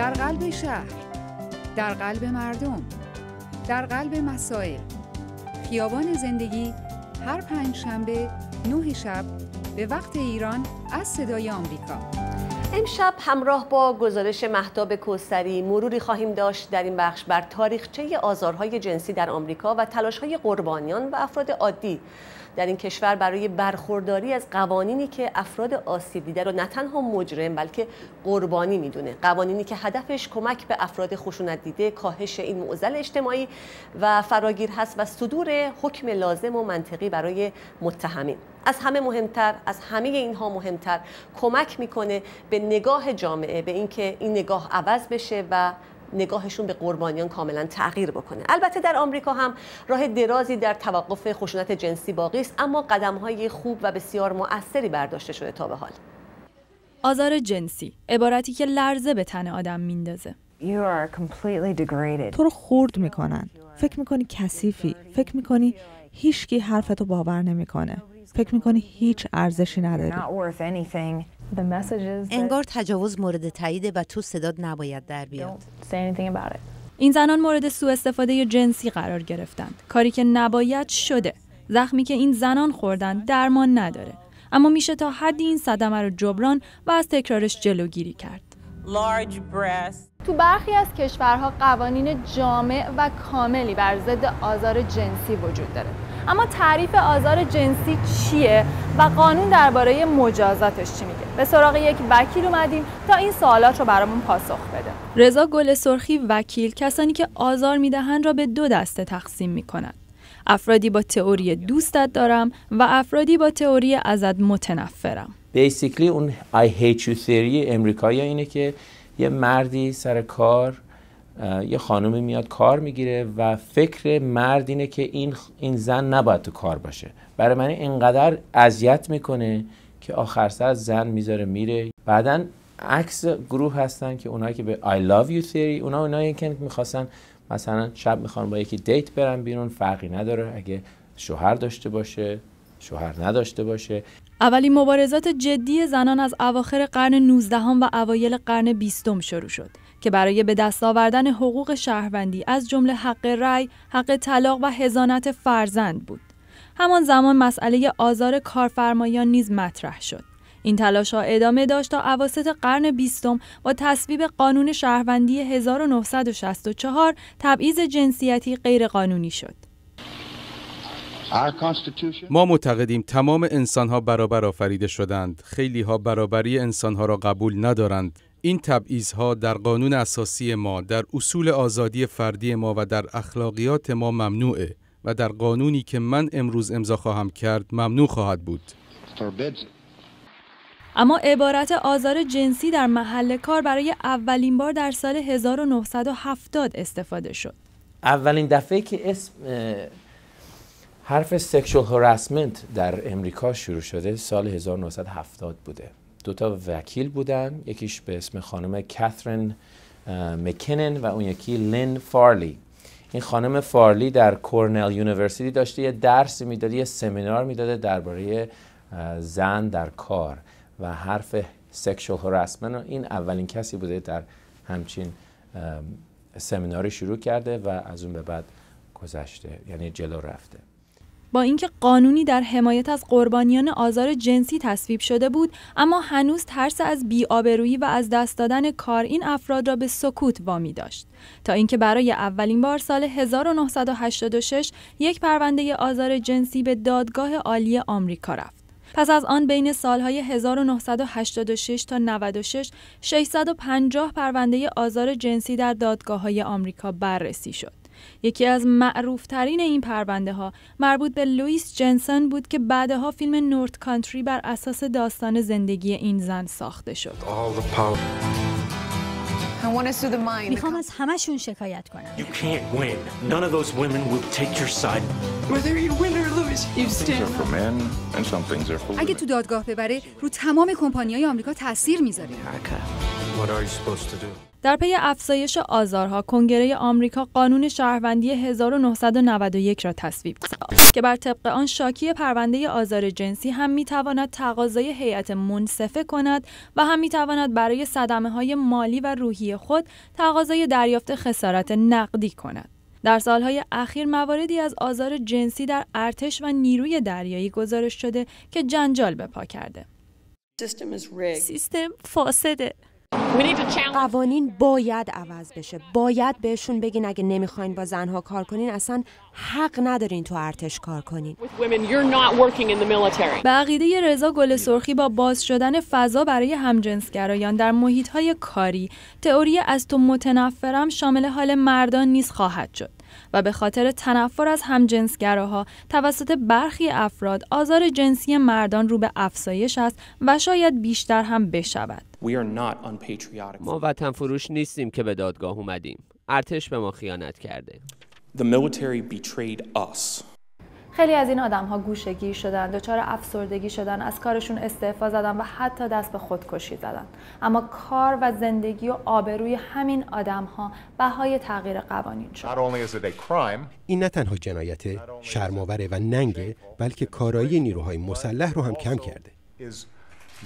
در قلب شهر در قلب مردم در قلب مسائل. خیابان زندگی هر پنج شنبه نه شب به وقت ایران از صدای آمریکا. امشب همراه با گزارش مهتاب کوسری مروری خواهیم داشت در این بخش بر تاریخچه آزارهای جنسی در آمریکا و تلاشهای قربانیان و افراد عادی. در این کشور برای برخورداری از قوانینی که افراد آسیب دیده رو نه تنها مجرم بلکه قربانی می‌دونه. قوانینی که هدفش کمک به افراد خشونت دیده کاهش این معضل اجتماعی و فراگیر هست و صدور حکم لازم و منطقی برای متهمین. از همه مهمتر از همه اینها مهمتر کمک می‌کنه به نگاه جامعه به اینکه این نگاه عوض بشه و نگاهشون به قربانیان کاملا تغییر بکنه. البته در آمریکا هم راه درازی در توقف خشونت جنسی باقی است اما قدم های خوب و بسیار مؤثری برداشته شده تا به حال. آزار جنسی عبارتی که لرزه به تن آدم میندازه. تو رو خورد می‌کنن. فکر می‌کنی کثیفی. فکر می‌کنی هیچکی حرفتو باور نمی‌کنه. فکر می‌کنی هیچ ارزشی نداری. انگار تجاوز مورد تاییده و تو صداد نباید در بیاد. این زنان مورد سوء استفاده جنسی قرار گرفتند. کاری که نباید شده. زخمی که این زنان خوردن درمان نداره. اما میشه تا حدی این صدمه رو جبران و از تکرارش جلوگیری کرد. تو برخی از کشورها قوانین جامع و کاملی بر ضد آزار جنسی وجود داره. اما تعریف آزار جنسی چیه و قانون درباره مجازاتش چی میگه؟ به سراغ یک وکیل اومدیم تا این سوالات رو برامون پاسخ بده. رضا گل سرخی وکیل کسانی که آزار می‌دهند را به دو دسته تقسیم می‌کنند. افرادی با تئوری دوستت دارم و افرادی با تئوری ازت متنفرم. بیسیکلی اون I hate you theory امریکایی اینه که یه مردی سر کار یه خانومی میاد کار می‌گیره و فکر مرد اینه که این این زن نباید تو کار باشه. برای من اینقدر اذیت می‌کنه که آخر سر زن می‌ذاره میره. بعدا عکس گروه هستن که اونایی که به I love you theory اونا اونایی که می‌خواستن مثلا شب می‌خوان با یکی دیت برن بیرون فرقی نداره. اگه شوهر داشته باشه شوهر نداشته باشه اولین مبارزات جدی زنان از اواخر قرن 19 و اوایل قرن 20 شروع شد که برای به دست آوردن حقوق شهروندی از جمله حق رأی، حق طلاق و هزانت فرزند بود. همان زمان مسئله آزار کارفرمایان نیز مطرح شد. این تلاش ها ادامه داشت تا اواسط قرن بیستم با تصویب قانون شهروندی 1964 تبعیض جنسیتی غیرقانونی شد. ما معتقدیم تمام انسانها برابر آفریده شدند. خیلی ها برابری انسانها را قبول ندارند. این تبعیضها در قانون اساسی ما، در اصول آزادی فردی ما و در اخلاقیات ما ممنوعه و در قانونی که من امروز امضا خواهم کرد ممنوع خواهد بود. اما عبارت آزار جنسی در محل کار برای اولین بار در سال 1970 استفاده شد. اولین دفعه که اسم حرف sexual harassment در امریکا شروع شده سال 1970 بوده. دو تا وکیل بودن یکیش به اسم خانم کاترین مکنن و اون یکی لین فارلی. این خانم فارلی در Cornell University داشته یه درس می‌داده یه سمینار می‌داده درباره زن در کار و حرف sexual harassment این اولین کسی بوده در همچین سمیناری شروع کرده و از اون به بعد گذشته یعنی جلو رفته. با اینکه قانونی در حمایت از قربانیان آزار جنسی تصویب شده بود اما هنوز ترس از بیآبرویی و از دست دادن کار این افراد را به سکوت وامی داشت تا اینکه برای اولین بار سال 1986 یک پرونده آزار جنسی به دادگاه عالی آمریکا رفت پس از آن بین سالهای 1986 تا 96 650 پرونده آزار جنسی در دادگاه های آمریکا بررسی شد. یکی از معروفترین این پرونده ها مربوط به لوئیس جنسن بود که بعدها فیلم نورت کانتری بر اساس داستان زندگی این زن ساخته شد. می‌خوام از همشون شکایت کنم. اگه تو دادگاه ببره رو تمام کمپانیای آمریکا تاثیر می‌ذاره. در پی افزایش آزارها کنگره آمریکا قانون شهروندی 1991 را تصویب کرد که بر طبق آن شاکی پرونده آزار جنسی هم می‌تواند تقاضای هیئت منصفه کند و هم می‌تواند برای صدمه های مالی و روحی خود تقاضای دریافت خسارت نقدی کند. در سالهای اخیر مواردی از آزار جنسی در ارتش و نیروی دریایی گزارش شده که جنجال به پا کرده. سیستم فاسده. قوانین باید عوض بشه. باید بهشون بگین اگه نمی‌خواین با زنها کار کنین اصلا حق ندارین تو ارتش کار کنین. به عقیده رضا گل سرخی با باز شدن فضا برای همجنسگرایان در محیط های کاری تئوری از تو متنفرم شامل حال مردان نیز خواهد شد. و به خاطر تنفر از همجنسگراها توسط برخی افراد آزار جنسی مردان رو به افزایش است و شاید بیشتر هم بشود. ما وطن فروش نیستیم که به دادگاه اومدیم. ارتش به ما خیانت کرده. The military betrayed us. خیلی از این آدم ها گوشگیر شدن دچار افسردگی شدن از کارشون استعفا زدن و حتی دست به خودکشی زدن. اما کار و زندگی و آبروی همین آدم ها بهای تغییر قوانین شد. این نه تنها جنایت شرماوره و ننگه بلکه کارایی نیروهای مسلح رو هم کم کرده.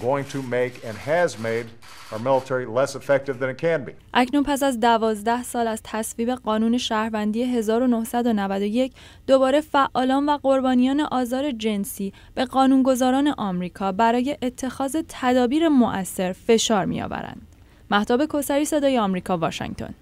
Going to make and has made our military less effective than it can be. اکنون پس از دوازده سال از تصویب قانون شهروندی 1991 دوباره فعالان و قربانیان آزار جنسی به قانونگذاران آمریکا برای اتخاذ تدابیر مؤثر فشار میآورند. محتاب کوسری صدای آمریکا واشنگتن